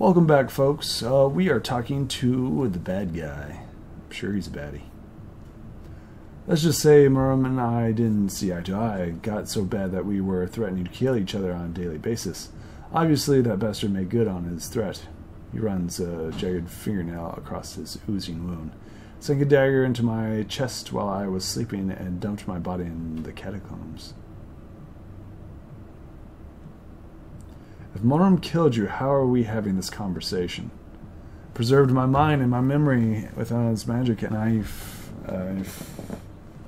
Welcome back, folks. Uh, we are talking to the bad guy. I'm sure he's a baddie. Let's just say Muram and I didn't see eye to eye. It got so bad that we were threatening to kill each other on a daily basis. Obviously, that bastard made good on his threat. He runs a jagged fingernail across his oozing wound, sank a dagger into my chest while I was sleeping, and dumped my body in the catacombs. If Muram killed you, how are we having this conversation? Preserved my mind and my memory without his magic, and I've, uh,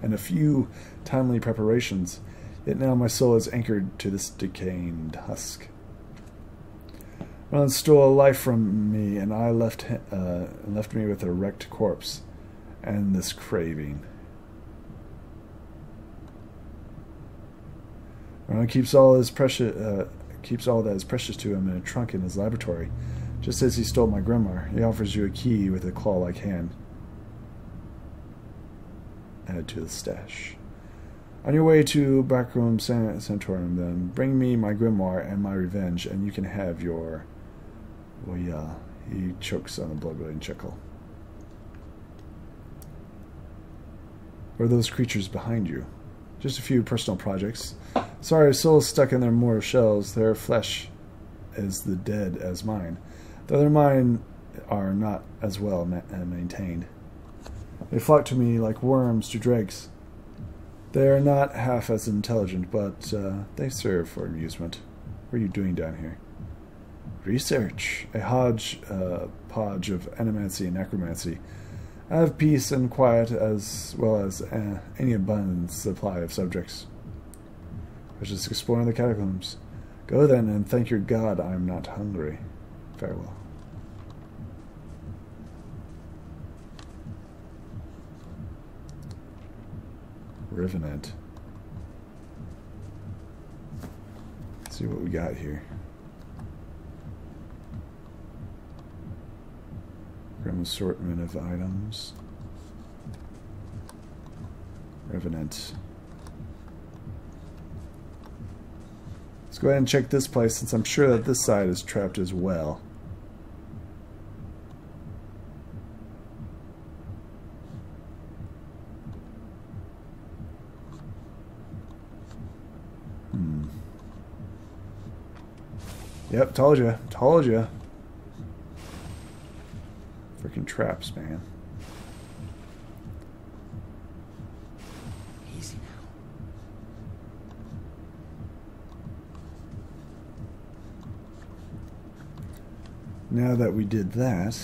and a few timely preparations. Yet now my soul is anchored to this decaying husk. Ron stole a life from me, and I left uh, left me with a wrecked corpse, and this craving. Ron keeps all his precious uh, keeps all that is precious to him in a trunk in his laboratory. Just as he stole my grimoire, he offers you a key with a claw-like hand. Add to the stash. On your way to Brackenbury Sanatorium, then, bring me my grimoire and my revenge, and you can have your well, yeah, he chokes on a blood-bleeding chuckle. Are those creatures behind you? Just a few personal projects. Sorry, souls stuck in their mortal shells. Their flesh is the dead as mine. Though their mind are not as well ma uh, maintained. They flock to me like worms to dregs. They are not half as intelligent, but uh, they serve for amusement. What are you doing down here? research, a hodge uh, podge of animancy and necromancy. I have peace and quiet as well as uh, any abundant supply of subjects. I was just exploring the catacombs. Go then and thank your God I am not hungry. Farewell. Revenant. Let's see what we got here. Grim assortment of items. Revenant. Go ahead and check this place since I'm sure that this side is trapped as well. Hmm. Yep, told you. Told you. Freaking traps, man. Now. That we did that...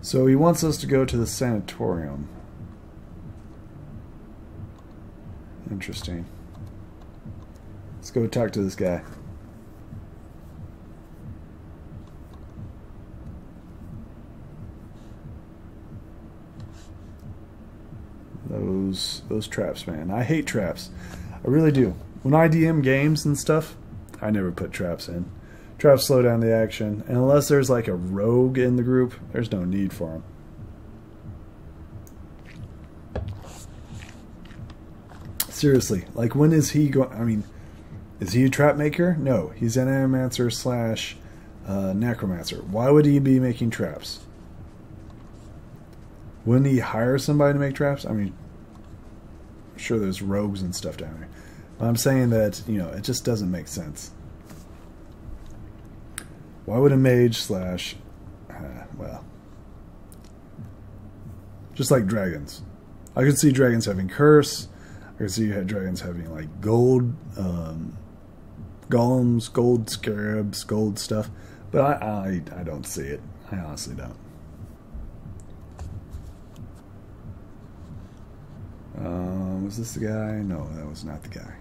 So he wants us to go to the sanatorium. Interesting. Let's go talk to this guy. those those traps, man. I hate traps. I really do. When I DM games and stuff, I never put traps in. Traps slow down the action, and unless there's like a rogue in the group, there's no need for them. Seriously, like when is he going? I mean, is he a trap maker? No, he's an animancer slash uh, necromancer. Why would he be making traps? Wouldn't he hire somebody to make traps? I mean, I'm sure there's rogues and stuff down there. But I'm saying that, you know, it just doesn't make sense. Why would a mage slash, uh, well, just like dragons. I could see dragons having curse. I could see dragons having like gold um, golems, gold scarabs, gold stuff. But I, I, I don't see it. I honestly don't. Um, was this the guy? No, that was not the guy.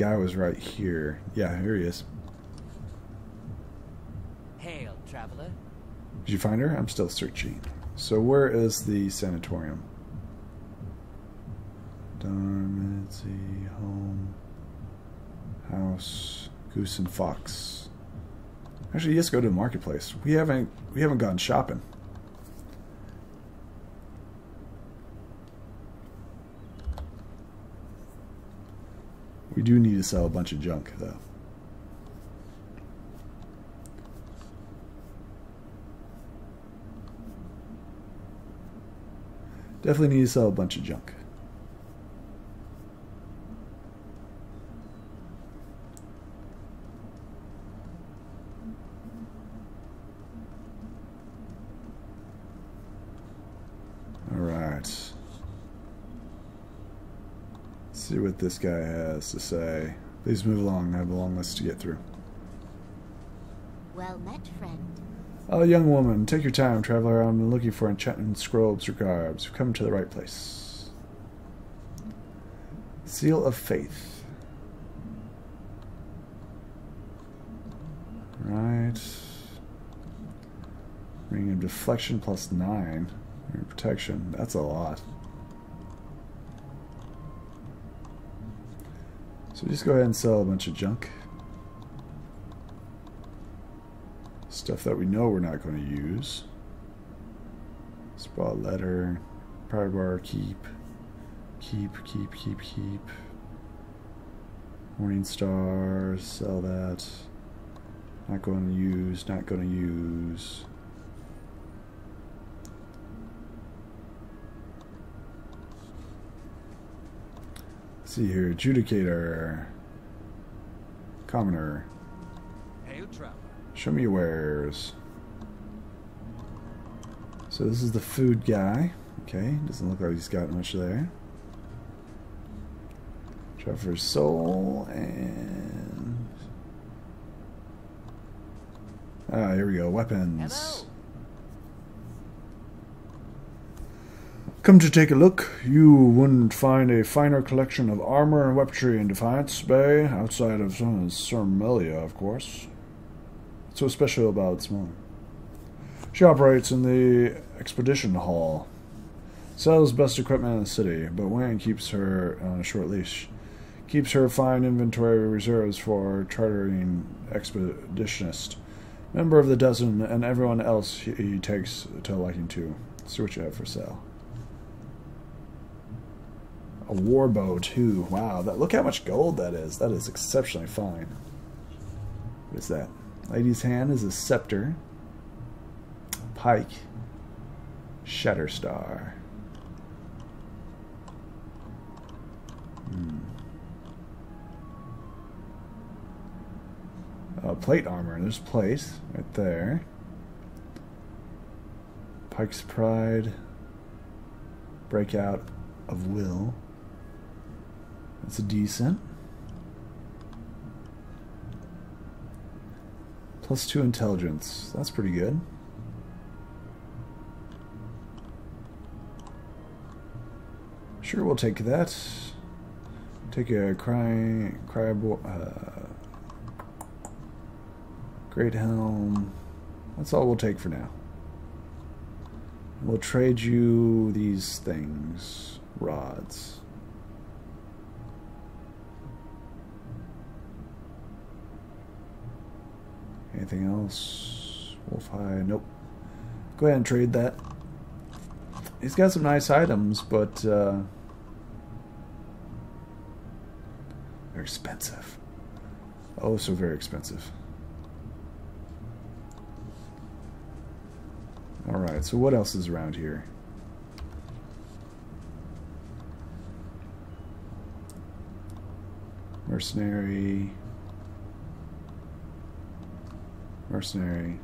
Guy was right here. Yeah, here he is. Hail, traveler. Did you find her? I'm still searching. So where is the sanatorium? Dormancy, home, house. Goose and Fox. Actually, yes, go to the marketplace. We haven't we haven't gone shopping. We do need to sell a bunch of junk, though. Definitely need to sell a bunch of junk. All right. Let's see what this guy has to say. Please move along. I have a long list to get through. Well met, friend. Oh, young woman, take your time, traveler. I'm looking for enchantment scrolls or garbs. You've come to the right place. Seal of Faith. Right. Ring of Deflection plus 9. Ring of Protection. That's a lot. So just go ahead and sell a bunch of junk. Stuff that we know we're not going to use. Spot letter. Power bar, keep. Keep, keep, keep, keep. Morning star, sell that. Not going to use, not going to use. Let's see here, adjudicator. Commoner. Hail, traveler. Show me your wares. So this is the food guy. Okay, doesn't look like he's got much there. Traveler's soul and ah, here we go. Weapons. Hello. Come to take a look. You wouldn't find a finer collection of armor and weaponry in Defiance Bay, outside of some of course. What's so special about Simone? She operates in the Expedition Hall. Sells best equipment in the city, but Wayne keeps her on a short leash. Keeps her fine inventory reserves for chartering expeditionist. Member of the dozen and everyone else he, he takes to liking to. See what you have for sale. A warbow too. Wow, that look how much gold that is. That is exceptionally fine. What is that? Lady's hand is a scepter. Pike. Shatterstar. Hmm. Uh, plate armor. There's plate right there. Pike's Pride. Breakout of Will. That's a decent. Plus two intelligence. That's pretty good. Sure, we'll take that. Take a cry, cry, uh, great helm. That's all we'll take for now. We'll trade you these things, rods. Anything else? Wolf hide? Nope. Go ahead and trade that. He's got some nice items, but uh, they're expensive. Oh, so very expensive. Alright, so what else is around here? Mercenary. Mercenary.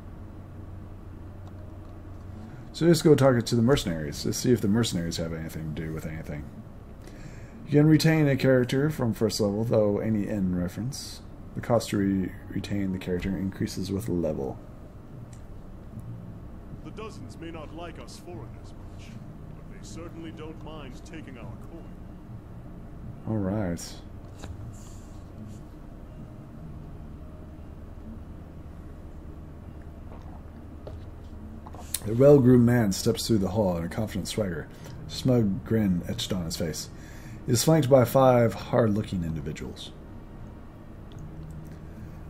So just go talk to the mercenaries Let's see if the mercenaries have anything to do with anything. You can retain a character from first level, though any N reference. The cost to re retain the character increases with level. The dozens may not like us foreigners much, but they certainly don't mind taking our coin. Alright. A well groomed man steps through the hall in a confident swagger, smug grin etched on his face. He is flanked by five hard looking individuals.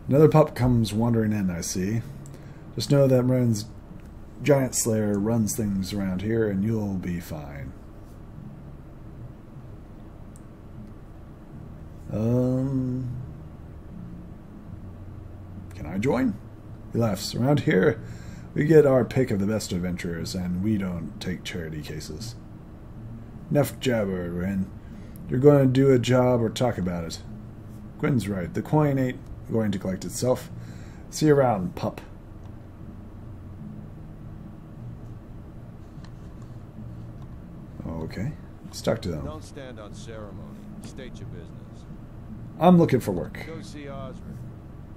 Another pup comes wandering in, I see. Just know that Marin's Giant Slayer runs things around here, and you'll be fine. Um, can I join? He laughs. Around here, we get our pick of the best adventurers, and we don't take charity cases. Enough jabber, Ren. You're going to do a job or talk about it. Gwen's right. The coin ain't going to collect itself. See you around, pup. Okay. Stuck to them. Don't stand on ceremony. State your business. I'm looking for work. Go see Osric.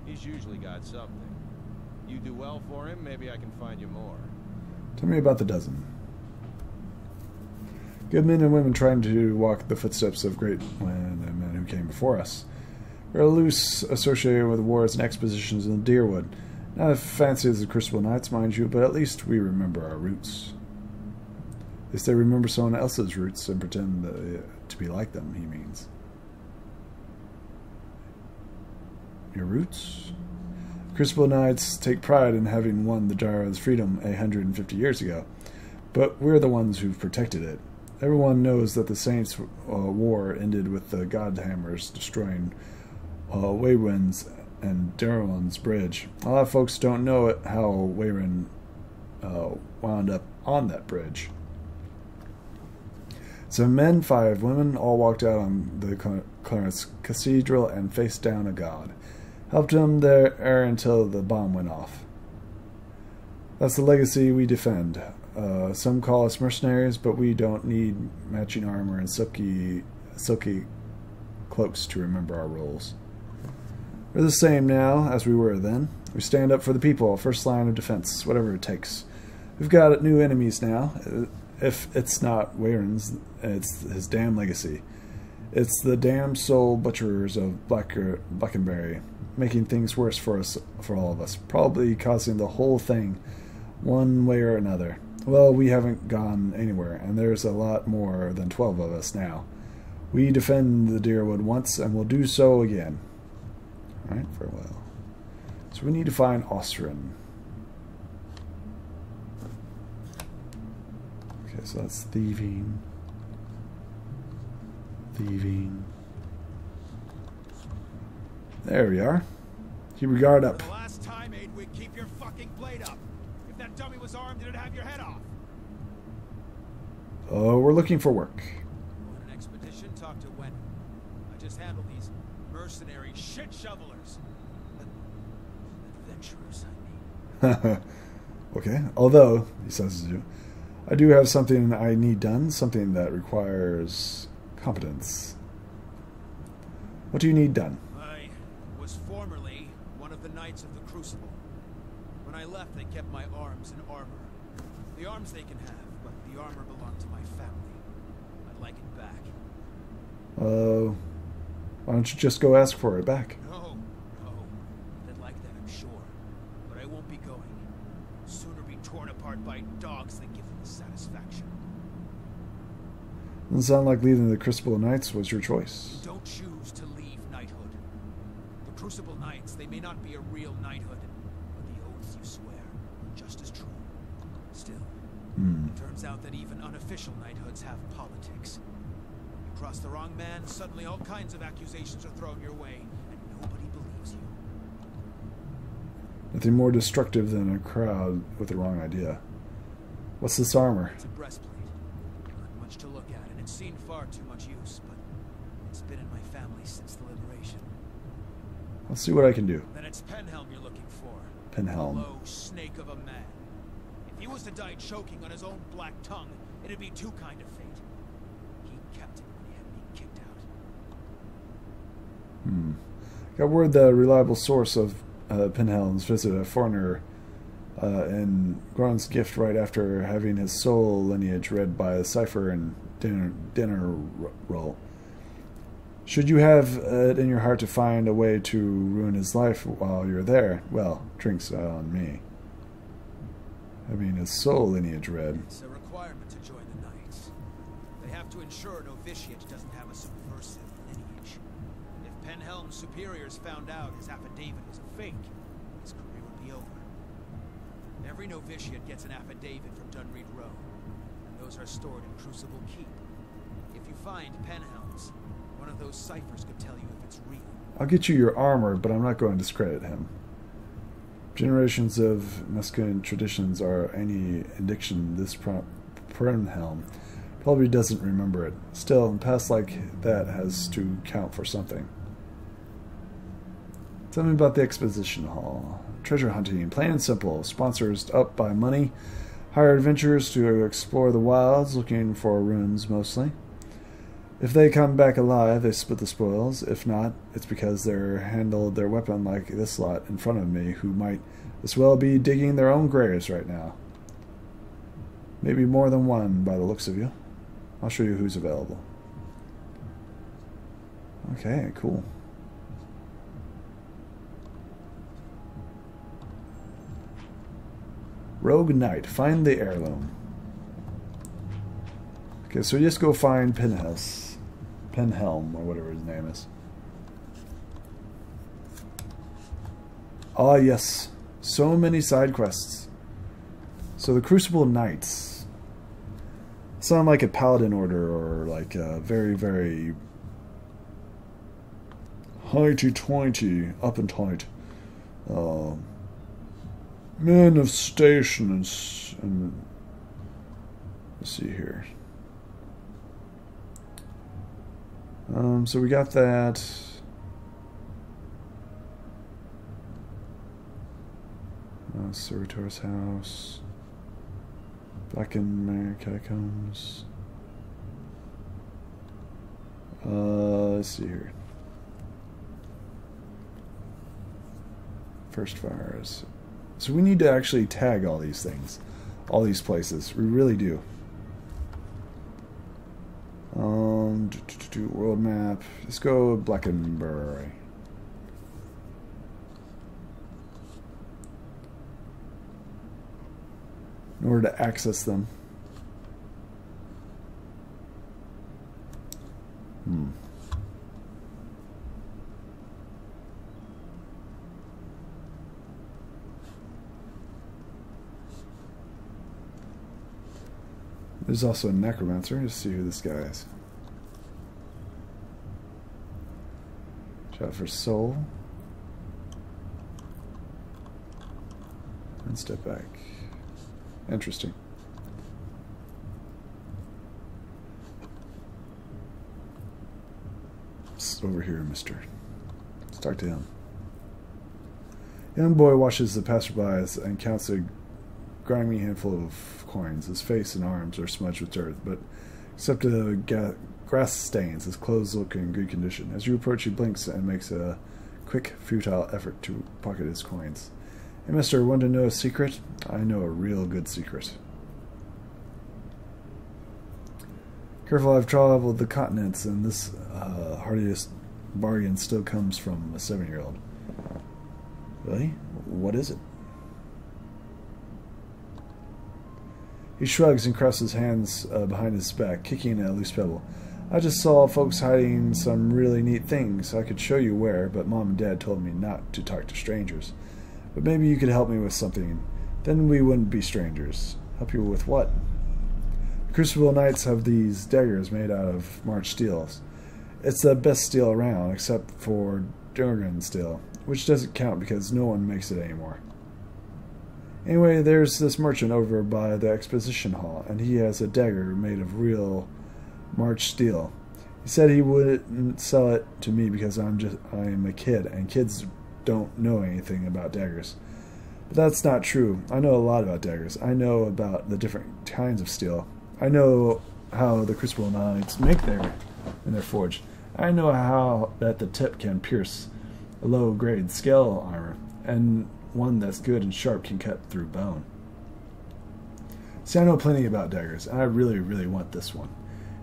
He's usually got something. You do well for him, maybe I can find you more. Tell me about the dozen. Good men and women trying to walk the footsteps of great men and men who came before us. We're loose associated with wars and expositions in the Dyrwood. Not as fancy as the Crucible Knights, mind you, but at least we remember our roots. They remember someone else's roots and pretend that, uh, to be like them, he means. Your roots? Crucible Knights take pride in having won the Gyro's freedom 150 years ago, but we're the ones who've protected it. Everyone knows that the Saints' uh, war ended with the Godhammers destroying uh, Waidwen's and Darwin's bridge. A lot of folks don't know it, how Waidwen uh, wound up on that bridge. Some men, five women, all walked out on the Clarence Cathedral and faced down a god. Helped him there until the bomb went off. That's the legacy we defend. Uh, some call us mercenaries, but we don't need matching armor and silky, silky cloaks to remember our roles. We're the same now as we were then. We stand up for the people, first line of defense, whatever it takes. We've got new enemies now. If it's not Waidwen's, it's his damn legacy. It's the damn soul butchers of Black Brackenbury, making things worse for us, for all of us, probably causing the whole thing, one way or another. Well, we haven't gone anywhere, and there's a lot more than twelve of us now. We defend the Dyrwood once, and we'll do so again. Alright, farewell. So we need to find Osric. Okay, so that's thieving. Thieving. There we are. Keep your guard up. The last time, Aidwig, keep your fucking blade up. If that dummy was armed, it'd have your head off. Oh, we're looking for work. On an expedition, talk to Wen. I just handle these mercenary shit shovelers. Adventurers, I mean. okay. Although, he says to you, I do have something I need done, something that requires competence. What do you need done? I was formerly one of the Knights of the Crucible. When I left, they kept my arms and armor. The arms they can have, but the armor belonged to my family. I'd like it back. Uh, why don't you just go ask for it back? No, no. They'd like that, I'm sure. But I won't be going. Sooner be torn apart by dogs than give them the satisfaction. Doesn't sound like leaving the Crucible Knights was your choice. You don't choose to leave knighthood. The Crucible Knights, they may not be a real knighthood, but the oaths you swear are just as true. Still, Hmm. it turns out that even unofficial knighthoods have politics. You cross the wrong man, suddenly all kinds of accusations are thrown your way, and nobody believes you. Nothing more destructive than a crowd with the wrong idea. What's this armor? It's a breastplate. Not much to look at, and it's seen far too much use, but it's been in my family since the liberation. Let's see what I can do. Then it's Penhelm you're looking for. Penhelm. Low snake of a man. If he was to die choking on his own black tongue, it'd be too kind of fate. He kept it when he had me kicked out. Hmm. Got word that a reliable source of uh, Penhelm's visit a foreigner uh, in Gron's gift right after having his soul lineage read by a cipher and dinner, dinner roll. Should you have it in your heart to find a way to ruin his life while you're there, well, drinks on me. Having his soul lineage read. It's a requirement to join the Knights. They have to ensure novitiate doesn't have a subversive lineage. If Penhelm's superiors found out his affidavit was a fake, his career would be over. Every novitiate gets an affidavit from Dunryd Row, and those are stored in Crucible Keep. If you find Penhelm's, One of those ciphers could tell you if it's real. I'll get you your armor, but I'm not going to discredit him. Generations of masculine traditions are any indication this Penhelm probably doesn't remember it. Still, a past like that has to count for something. Tell me about the exposition hall. Treasure hunting, plain and simple. Sponsors up by money. Hire adventurers to explore the wilds, looking for ruins mostly. If they come back alive, they split the spoils. If not, it's because they're handled their weapon like this lot in front of me, who might as well be digging their own graves right now. Maybe more than one by the looks of you. I'll show you who's available. Okay, cool. Rogue Knight, find the heirloom. Okay, so just go find Pinhouse. Penhelm, or whatever his name is. Ah, yes. So many side quests. So the Crucible Knights. Sound like a paladin order or like a very, very heighty twenty, up and tight. Uh, men of station and, and let's see here. Um, so we got that. Uh, Servitor's house. Black and Mare catacombs. Uh, let's see here. First fires. So we need to actually tag all these things, all these places. We really do. Um, world map. Let's go Brackenbury. In order to access them. There's also a necromancer. Let's see who this guy is. Shot for soul. And step back. Interesting. Psst, over here, mister. Let's talk to him. Young boy watches the passerbys and counts a grimy handful of coins. His face and arms are smudged with dirt, but except the ga- grass stains, his clothes look in good condition. As you approach, he blinks and makes a quick, futile effort to pocket his coins. Hey, mister, want to know a secret? I know a real good secret. Careful, I've traveled the continents, and this uh, hardiest bargain still comes from a seven year old. Really? What is it? He shrugs and crosses his hands uh, behind his back, kicking a loose pebble. I just saw folks hiding some really neat things. I could show you where, but Mom and Dad told me not to talk to strangers. But maybe you could help me with something. Then we wouldn't be strangers. Help you with what? The Crucible Knights have these daggers made out of March steels. It's the best steel around, except for Durgan steel, which doesn't count because no one makes it anymore. Anyway, there's this merchant over by the exposition hall, and he has a dagger made of real March steel. He said he wouldn't sell it to me because I'm just I'm a kid, and kids don't know anything about daggers. But that's not true. I know a lot about daggers. I know about the different kinds of steel. I know how the Crucible Knights make their in their forge. I know how that the tip can pierce a low grade scale armor, and one that's good and sharp can cut through bone. See, I know plenty about daggers, and I really, really want this one.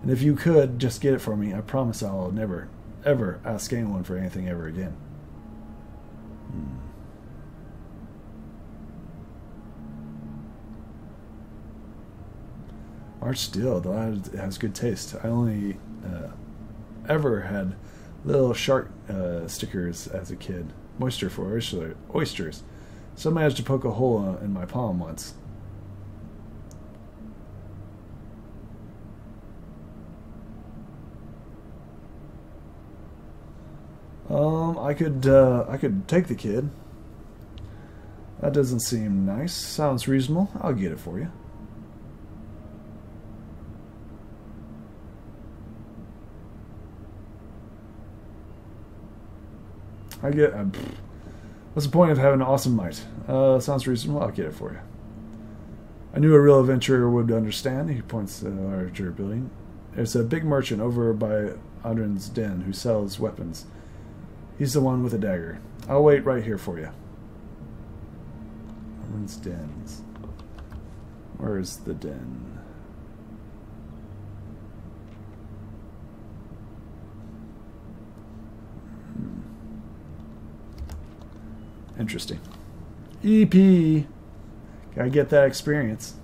And if you could just get it for me, I promise I'll never, ever ask anyone for anything ever again. Hmm. March Steel, the lad has good taste. I only uh, ever had little shark uh, stickers as a kid. Moisture for oyster, oysters. So I managed to poke a hole in my palm once. Um, I could uh, I could take the kid. That doesn't seem nice. Sounds reasonable. I'll get it for you. I get. Uh. What's the point of having an awesome might? Uh, sounds reasonable. I'll get it for you. I knew a real adventurer would understand. He points to the larger building. There's a big merchant over by Adrin's den who sells weapons. He's the one with a dagger. I'll wait right here for you. Adrin's dens. Where's the den? Interesting. EP. Gotta get that experience.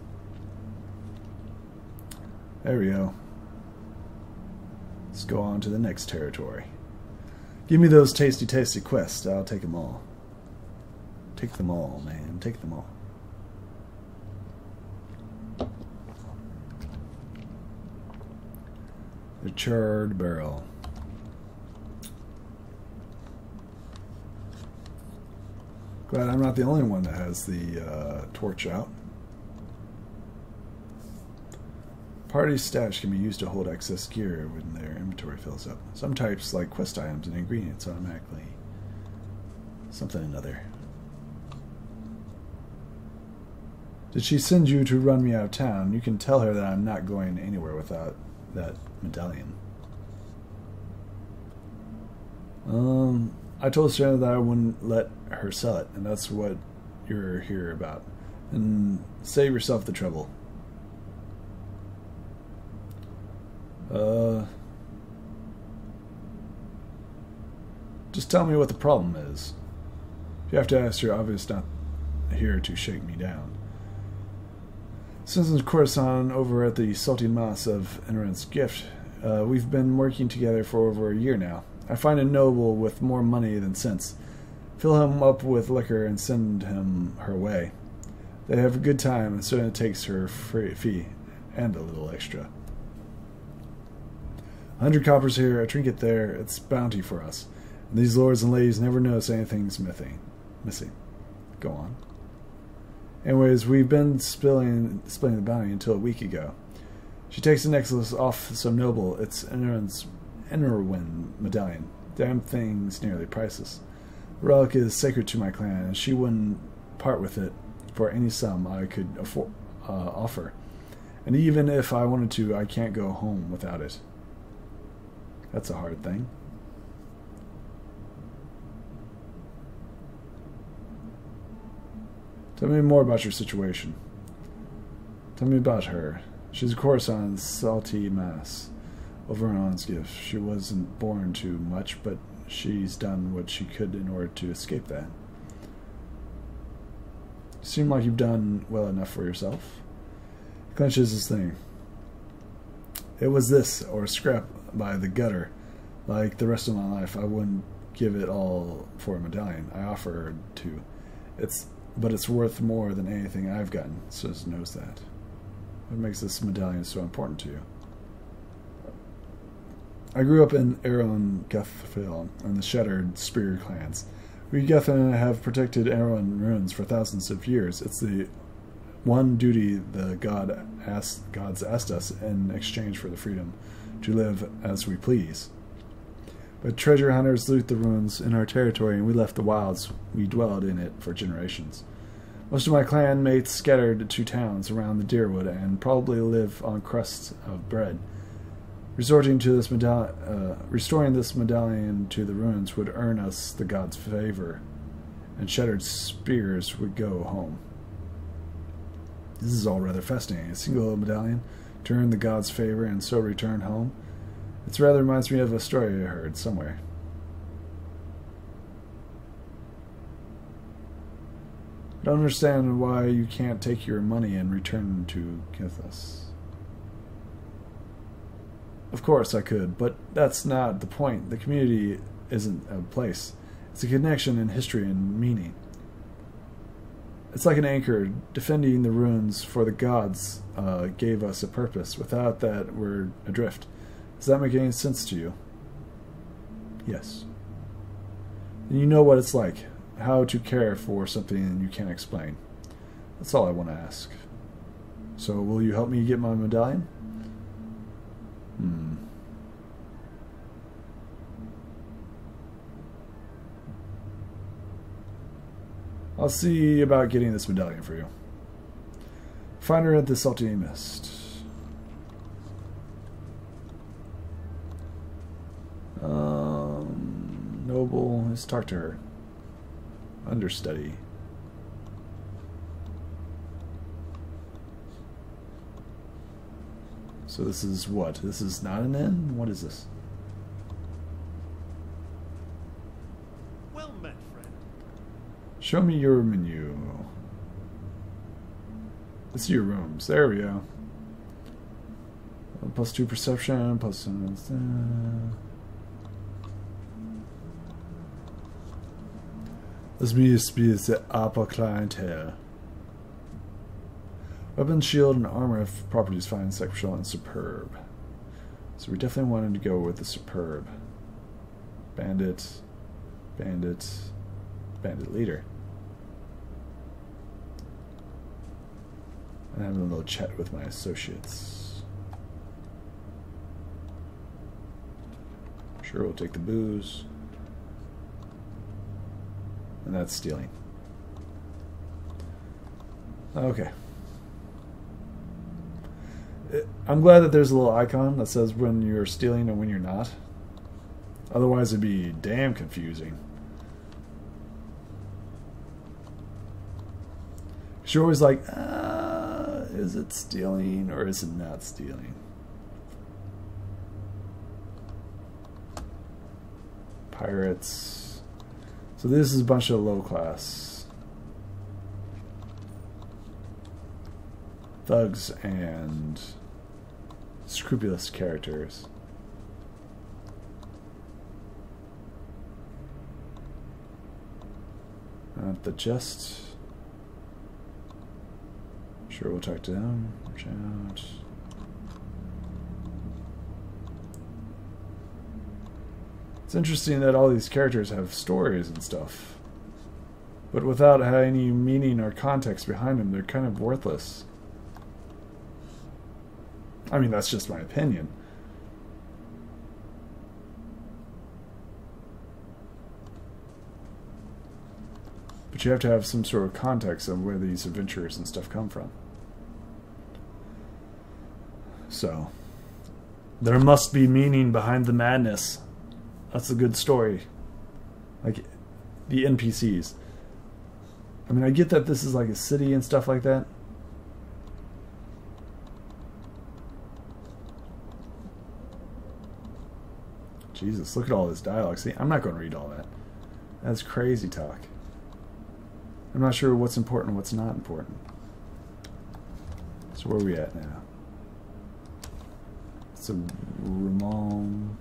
There we go. Let's go on to the next territory. Give me those tasty, tasty quests. I'll take them all. Take them all, man. Take them all. The charred barrel. Glad I'm not the only one that has the uh, torch out. Party stash can be used to hold excess gear when their inventory fills up. Some types, like quest items and ingredients, automatically. Something another. Did she send you to run me out of town? You can tell her that I'm not going anywhere without that medallion. Um, I told Serena that I wouldn't let her sell it, and that's what you're here about. And save yourself the trouble. Uh, just tell me what the problem is. If you have to ask, you're obviously not here to shake me down. Since Coruscant over at the Salty Mast of Ondra's Gift, uh, we've been working together for over a year now. I find a noble with more money than sense. Fill him up with liquor and send him her way. They have a good time, and Serena takes her free fee and a little extra. A hundred coppers here, a trinket there, it's bounty for us. And these lords and ladies never notice anything's missing. Missing. Go on. Anyways, we've been spilling, splitting the bounty until a week ago. She takes the necklace off some noble. It's Engwithan medallion. Damn thing's nearly priceless. Relic is sacred to my clan, and she wouldn't part with it for any sum I could afford, uh, offer. And even if I wanted to, I can't go home without it. That's a hard thing. Tell me more about your situation. Tell me about her. She's a Coruscant Salty Mast. Over Overon's gift. She wasn't born to much, but she's done what she could in order to escape that. Seem like you've done well enough for yourself. Clenches his thing. It was this, or scrap by the gutter. Like the rest of my life, I wouldn't give it all for a medallion. I offered to. It's, but it's worth more than anything I've gotten. Says knows that. What makes this medallion so important to you? I grew up in Erron Gethfil and the Shattered Spear clans. We Gethin have protected Erron ruins for thousands of years. It's the one duty the god asked, gods asked us in exchange for the freedom to live as we please. But treasure hunters loot the ruins in our territory, and we left the wilds. We dwelled in it for generations. Most of my clan mates scattered to towns around the Dyrwood and probably live on crusts of bread. Resorting to this uh, restoring this medallion to the ruins would earn us the god's favor, and shattered spears would go home. This is all rather fascinating. A single medallion to earn the god's favor and so return home. It rather reminds me of a story I heard somewhere. I don't understand why you can't take your money and return to Kithus. Of course I could, but that's not the point. The community isn't a place. It's a connection in history and meaning. It's like an anchor. Defending the ruins for the gods uh, gave us a purpose. Without that, we're adrift. Does that make any sense to you? Yes. And you know what it's like, how to care for something you can't explain. That's all I want to ask. So, will you help me get my medallion? Hmm. I'll see about getting this medallion for you. Find her at the Salty Mast. Um, noble, let's talk to her. Understudy. So this is what? This is not an inn? What is this? Well met, friend. Show me your menu. Let's see your rooms. There we go. Uh, Plus two perception, plus. Uh, this must be the upper clientele. Weapon, shield, and armor have properties fine, sexual, and superb. So we definitely wanted to go with the superb. Bandit, bandit, bandit leader. And having a little chat with my associates. Sure, we'll take the booze. And that's stealing. Okay. It- I'm glad that there's a little icon that says when you're stealing and when you're not. Otherwise, it'd be damn confusing. You're always like, uh, is it stealing or is it not stealing? Pirates. So this is a bunch of low class thugs and scrupulous characters. At the just. Sure, we'll talk to them. Watch out. It's interesting that all these characters have stories and stuff. But without any meaning or context behind them, they're kind of worthless. I mean, that's just my opinion. But you have to have some sort of context of where these adventurers and stuff come from. So, there must be meaning behind the madness. That's a good story. Like, the NPCs. I mean, I get that this is like a city and stuff like that. Jesus, look at all this dialogue. See, I'm not going to read all that. That's crazy talk. I'm not sure what's important what's not important. So where are we at now? It's a Ramon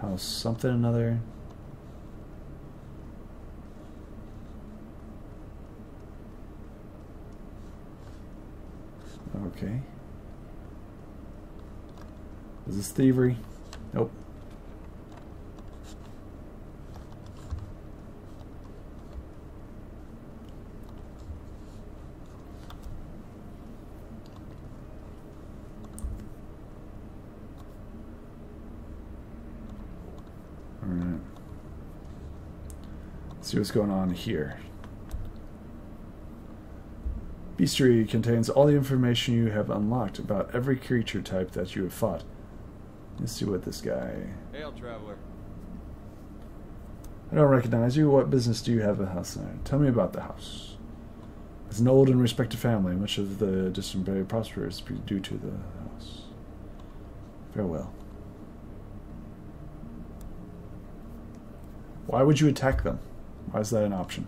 house something another. Okay. Is this thievery? Nope. Alright. See what's going on here. Bestiary contains all the information you have unlocked about every creature type that you have fought. Let's see what this guy. Hail, traveler. I don't recognize you. What business do you have at the house there? Tell me about the house. It's an old and respected family. Much of the distant very prosperous due to the house. Farewell. Why would you attack them? Why is that an option?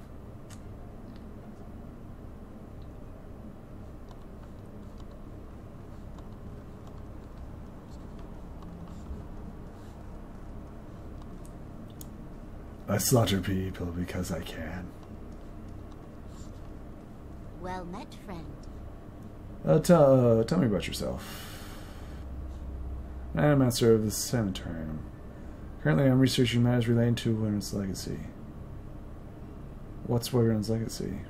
I slaughter people because I can. Well met, friend. Uh, tell, uh, tell me about yourself. I am master of the sanitarium. Currently, I'm researching matters relating to Waidwen's legacy. What's Waidwen's legacy?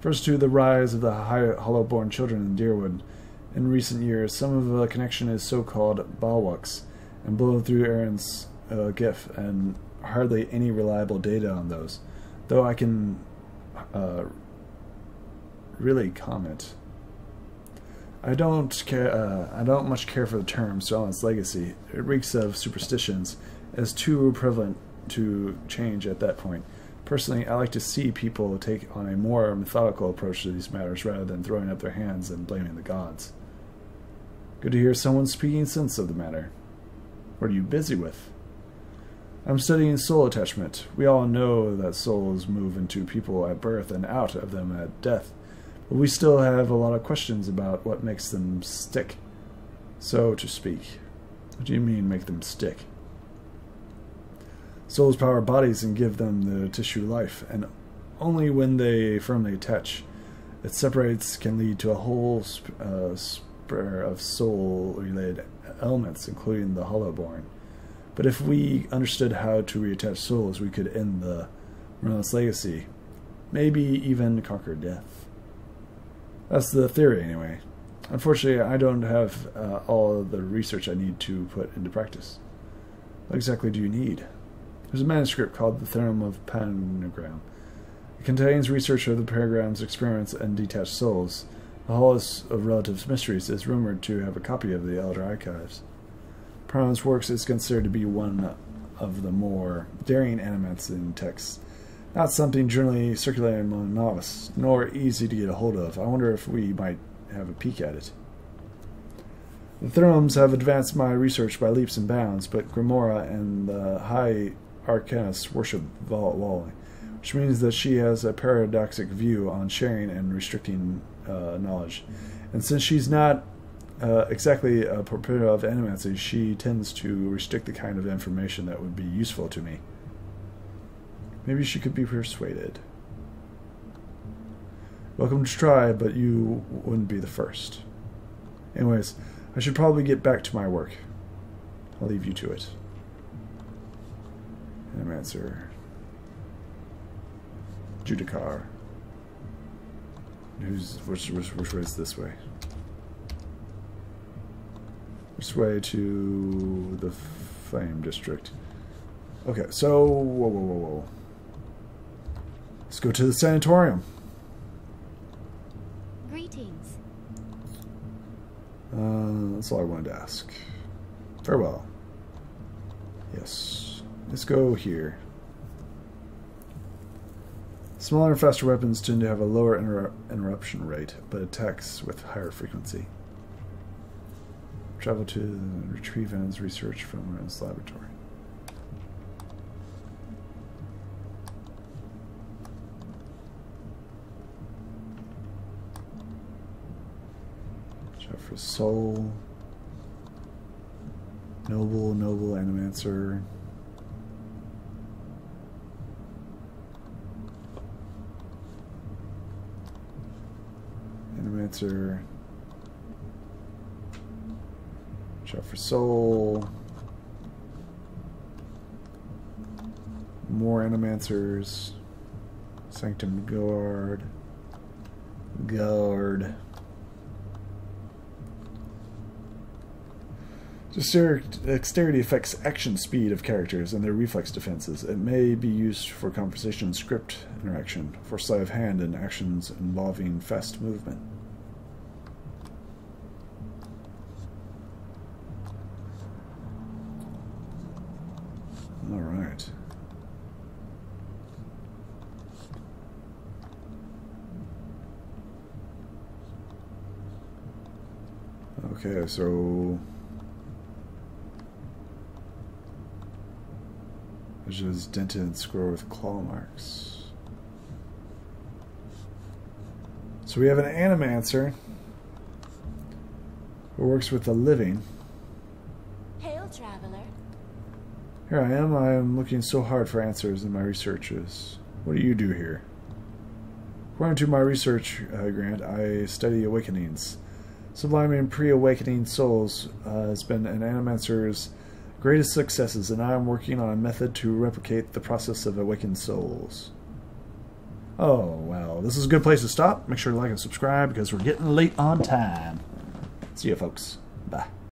First to the rise of the high, hollow-born children in Dyrwood. In recent years, some of the connection is so-called Balwucks, and blown through Aaron's uh, GIF, and hardly any reliable data on those. Though I can uh, really comment. I don't care. Uh, I don't much care for the term Stallin's legacy. It reeks of superstitions, as too prevalent to change at that point. Personally, I like to see people take on a more methodical approach to these matters rather than throwing up their hands and blaming the gods. Good to hear someone speaking sense of the matter. What are you busy with? I'm studying soul attachment. We all know that souls move into people at birth and out of them at death. But we still have a lot of questions about what makes them stick, so to speak. What do you mean, make them stick? Souls power bodies and give them the tissue life, and only when they firmly attach, it separates can lead to a whole sp- uh, spur of soul-related elements, including the hollowborn. But if we understood how to reattach souls, we could end the Relentless Legacy, maybe even conquer death. That's the theory, anyway. Unfortunately, I don't have uh, all the research I need to put into practice. What exactly do you need? There's a manuscript called The Theorem of Pandgram. It contains research of the Pandgram's experiments and detached souls. The Hall of Revealed Mysteries is rumored to have a copy of the Elder Archives. Parham's works is considered to be one of the more daring animats in texts. Not something generally circulated among novices, nor easy to get a hold of. I wonder if we might have a peek at it. The Theorems have advanced my research by leaps and bounds, but Grimora and the High Arcanists worship Wally, which means that she has a paradoxic view on sharing and restricting uh, knowledge. And since she's not uh, exactly a proponent of animancy, she tends to restrict the kind of information that would be useful to me. Maybe she could be persuaded. Welcome to try, but you wouldn't be the first. Anyways, I should probably get back to my work. I'll leave you to it. Animancer. Judicar. Who's which, which which way is this way? This way to the Flame District. Okay, so whoa, whoa, whoa, whoa. Let's go to the sanatorium. Greetings. Uh, that's all I wanted to ask. Farewell. Yes. Let's go here. Smaller and faster weapons tend to have a lower inter interruption rate, but attacks with higher frequency. Travel to retrieve Ann's research from Ren's laboratory. Check soul. Noble, noble animancer. Animancer. Check for soul. More animancers. Sanctum guard. Guard. Dexterity affects action speed of characters and their reflex defenses. It may be used for conversation script interaction, for sleight of hand, and actions involving fast movement. All right. Okay, so Which is dented and square with claw marks. So we have an animancer who works with the living. Hail, traveler. Here I am. I am looking so hard for answers in my researches. What do you do here? According to my research, uh, Grant, I study awakenings. Subliming pre-awakening souls uh, has been an animancer's Greatest successes, and I am working on a method to replicate the process of awakened souls. Oh, well, this is a good place to stop. Make sure to like and subscribe because we're getting late on time. See you, folks. Bye.